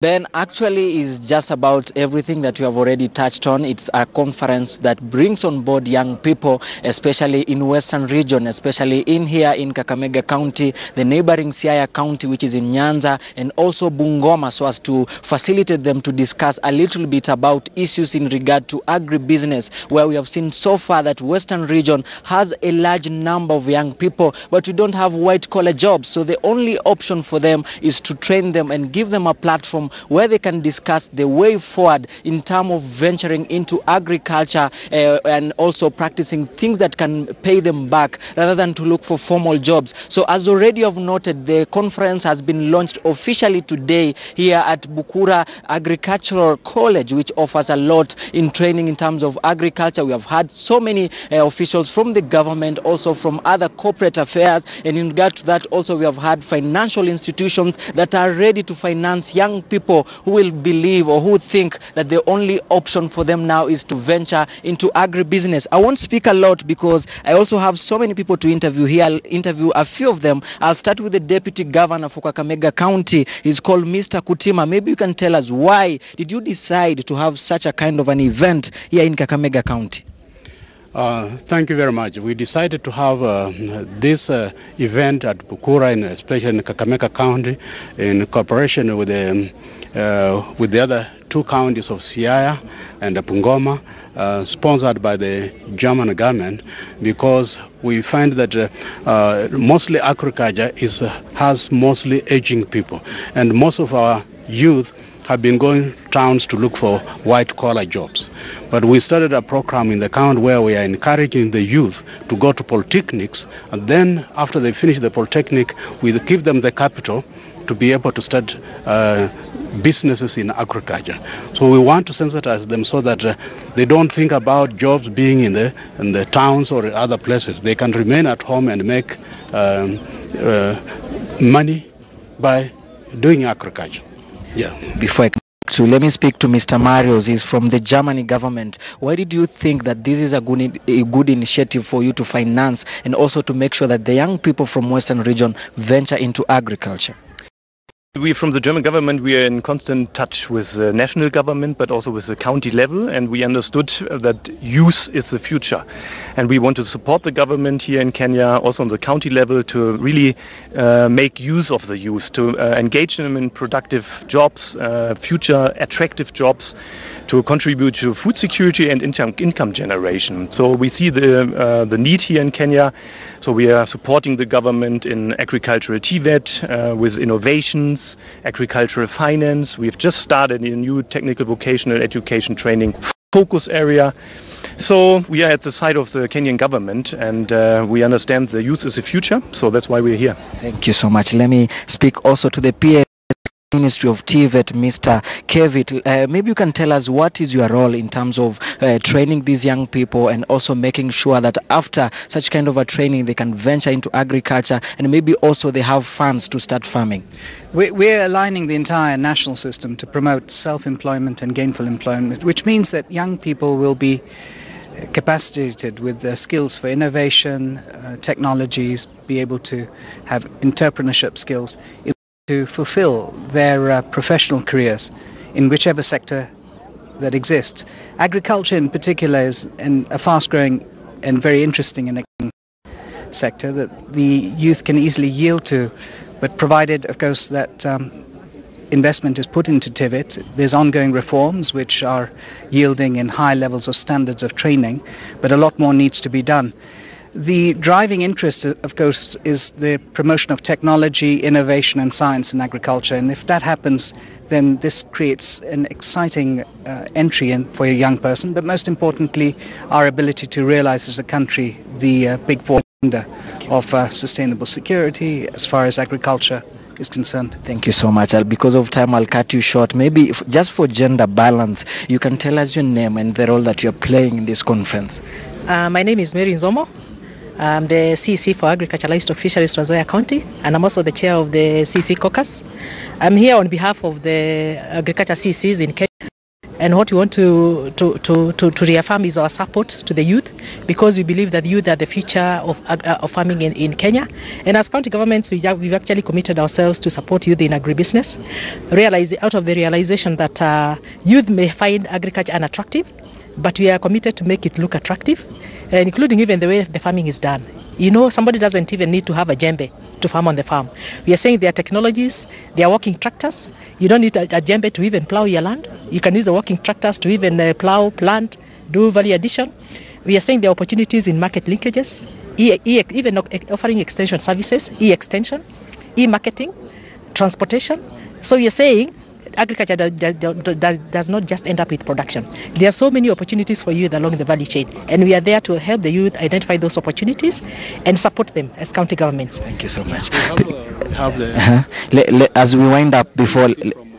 Ben, actually is just about everything that you have already touched on. It's a conference that brings on board young people, especially in Western region, especially in here in Kakamega County, the neighboring Siaya County, which is in Nyanza, and also Bungoma, so as to facilitate them to discuss a little bit about issues in regard to agribusiness, where we have seen so far that Western region has a large number of young people, but we don't have white collar jobs. So the only option for them is to train them and give them a platform where they can discuss the way forward in terms of venturing into agriculture uh, and also practicing things that can pay them back rather than to look for formal jobs. So as already have noted, the conference has been launched officially today here at Bukura Agricultural College, which offers a lot in training in terms of agriculture. We have had so many uh, officials from the government, also from other corporate affairs, and in regard to that also we have had financial institutions that are ready to finance young people people who will believe or who think that the only option for them now is to venture into agribusiness. I won't speak a lot because I also have so many people to interview here. I'll interview a few of them. I'll start with the Deputy Governor for Kakamega County. He's called Mr. Kutima. Maybe you can tell us why did you decide to have such a kind of an event here in Kakamega County? Uh, thank you very much. We decided to have uh, this uh, event at Bukura, and especially in Kakamega County, in cooperation with the, um, with the other two counties of Siaya and Bungoma, uh, sponsored by the German government, because we find that uh, uh, mostly agriculture is, has mostly aging people, and most of our youth have been going towns to look for white collar jobs. But we started a program in the county where we are encouraging the youth to go to polytechnics, and then after they finish the polytechnic, we give them the capital to be able to start uh, businesses in agriculture. So we want to sensitize them so that uh, they don't think about jobs being in the in the towns or other places. They can remain at home and make um, uh, money by doing agriculture. Yeah. Before I so let me speak to Mr. Marios. He's from the Germany government. Why did you think that this is a good, a good initiative for you to finance and also to make sure that the young people from Western region venture into agriculture? We from the German government, we are in constant touch with the national government, but also with the county level, and we understood that youth is the future. And we want to support the government here in Kenya, also on the county level, to really uh, make use of the youth, to uh, engage them in productive jobs, uh, future attractive jobs, to contribute to food security and income, generation. So we see the, uh, the need here in Kenya. So we are supporting the government in agricultural TVET uh, with innovations, agricultural finance. We've just started a new technical vocational education training focus area. So we are at the side of the Kenyan government and uh, we understand the youth is the future. So that's why we're here. Thank you so much. Let me speak also to the PA. Ministry of TVET, Mr. Kevit. Uh, maybe you can tell us what is your role in terms of uh, training these young people and also making sure that after such kind of a training they can venture into agriculture and maybe also they have funds to start farming. We're aligning the entire national system to promote self-employment and gainful employment, which means that young people will be capacitated with the skills for innovation, uh, technologies, be able to have entrepreneurship skills to fulfill their uh, professional careers in whichever sector that exists. Agriculture in particular is a fast-growing and very interesting and sector that the youth can easily yield to, but provided, of course, that um, investment is put into TVET. There's ongoing reforms which are yielding in high levels of standards of training, but a lot more needs to be done. The driving interest, of course, is the promotion of technology, innovation, and science in agriculture. And if that happens, then this creates an exciting uh, entry in for a young person. But most importantly, our ability to realize as a country the uh, big four of uh, sustainable security as far as agriculture is concerned. Thank you so much. I'll, because of time, I'll cut you short. Maybe if, just for gender balance, you can tell us your name and the role that you're playing in this conference. Uh, my name is Mary Nzomo. I'm the CEC for Agriculture, Livestock, Fisheries, Trans Nzoia County, and I'm also the chair of the CEC caucus. I'm here on behalf of the agriculture CECs in Kenya And what we want to, to, to, to, to reaffirm is our support to the youth because we believe that youth are the future of, uh, of farming in, in Kenya. And as county governments, we, have- we've actually committed ourselves to support youth in agribusiness, realize, out of the realization that uh, youth may find agriculture unattractive, but we are committed to make it look attractive, including even the way the farming is done. You know, somebody doesn't even need to have a jembe to farm on the farm. We are saying there are technologies, there are working tractors. You don't need a, a jembe to even plow your land. You can use the working tractors to even uh, plow, plant, do value addition. We are saying there are opportunities in market linkages, e- e- even offering extension services, e-extension, e-marketing, transportation. So we are saying agriculture do- do- do- does, does not just end up with production. There are so many opportunities for youth along the value chain, and we are there to help the youth identify those opportunities and support them as county governments. Thank you so much. Uh-huh. As we wind up before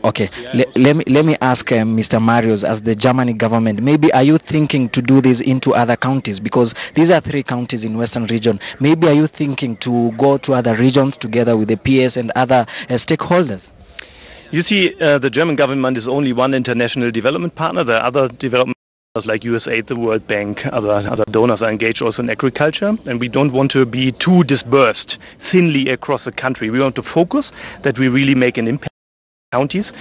okay le- let me let me ask um, mr marius as the germany government maybe are you thinking to do this into other counties because these are three counties in western region maybe are you thinking to go to other regions together with the ps and other uh, stakeholders You see, uh, the German government is only one international development partner. There are other development partners like USAID, the World Bank, other, other donors are engaged also in agriculture. And we don't want to be too dispersed thinly across the country. We want to focus that we really make an impact counties.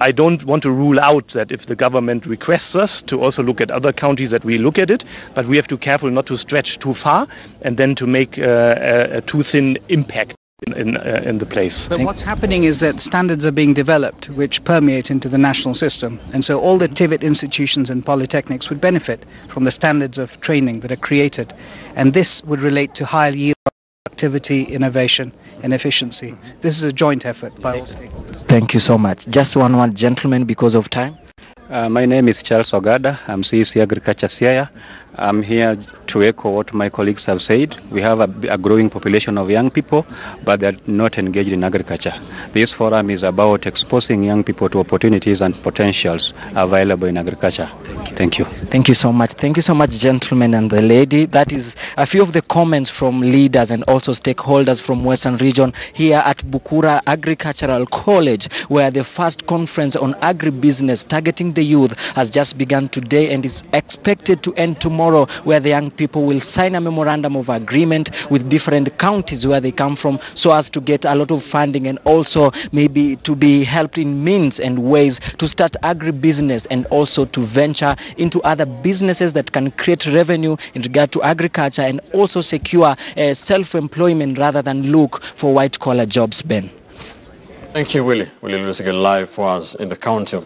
I don't want to rule out that if the government requests us to also look at other counties that we look at it, but we have to be careful not to stretch too far and then to make uh, a, a too thin impact in, in, uh, in the place. But what's happening is that standards are being developed which permeate into the national system. And so all the TVET institutions and polytechnics would benefit from the standards of training that are created. And this would relate to high yield productivity, innovation, and efficiency. This is a joint effort by all stakeholders. thank you so much just one one gentleman because of time Uh, my name is Charles Ogada. I'm CEC Agriculture Siaya. I'm here to echo what my colleagues have said. We have a, a growing population of young people, but they're not engaged in agriculture. This forum is about exposing young people to opportunities and potentials available in agriculture. Thank you. Thank you so much. Thank you so much, gentlemen and the lady. That is a few of the comments from leaders and also stakeholders from Western Region here at Bukura Agricultural College, where the first conference on agribusiness targeting the youth has just begun today and is expected to end tomorrow, where the young people will sign a memorandum of agreement with different counties where they come from so as to get a lot of funding and also maybe to be helped in means and ways to start agribusiness and also to venture into other businesses that can create revenue in regard to agriculture and also secure uh, self-employment rather than look for white-collar jobs, Ben. Thank you, Willie. Willie Lusige live for us in the county of